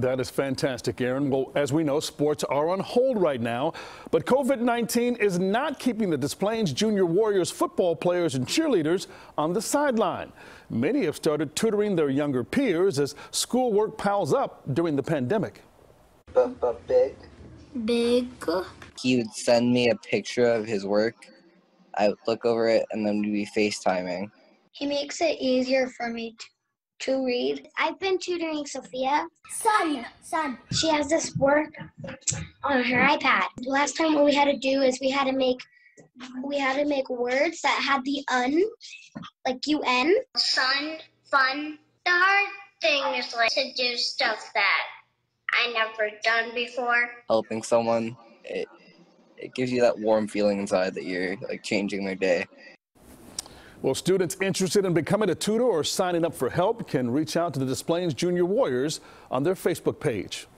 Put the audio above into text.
That is fantastic, Aaron. Well, as we know, sports are on hold right now, but COVID-19 is not keeping the Des Plaines Junior Warriors football players and cheerleaders on the sideline. Many have started tutoring their younger peers as schoolwork piles up during the pandemic. But, but big. Big. He would send me a picture of his work. I would look over it and then we'd be FaceTiming. He makes it easier for me to to read. I've been tutoring Sophia. Son, son. She has this work on her iPad. Last time what we had to do is we had to make we had to make words that had the un, like un. Fun, fun. The hard thing is like to do stuff that I never done before. Helping someone, it it gives you that warm feeling inside that you're like changing their day. Well, students interested in becoming a tutor or signing up for help can reach out to the Des Plaines Junior Warriors on their Facebook page.